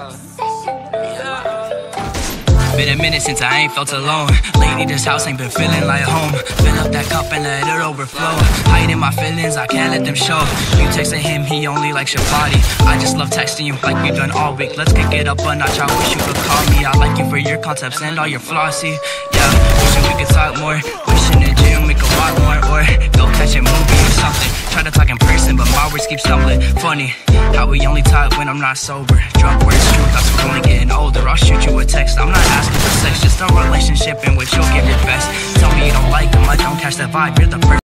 Uh, been a minute since I ain't felt alone. Lately, this house ain't been feeling like home. Fill up that cup and let it overflow. Hiding my feelings, I can't let them show. You texting him, he only likes your body. I just love texting you like we've done all week. Let's kick it up a notch. I wish you could call me. I like you for your concepts and all your flossy. Yeah, wishing we could talk more. But keep stumbling. Funny how we only talk when I'm not sober. Drunk words, truth. Thoughts we're only getting older. I'll shoot you a text. I'm not asking for sex, just a relationship in which you'll give your best. Tell me you don't like them, I don't catch that vibe. You're the first.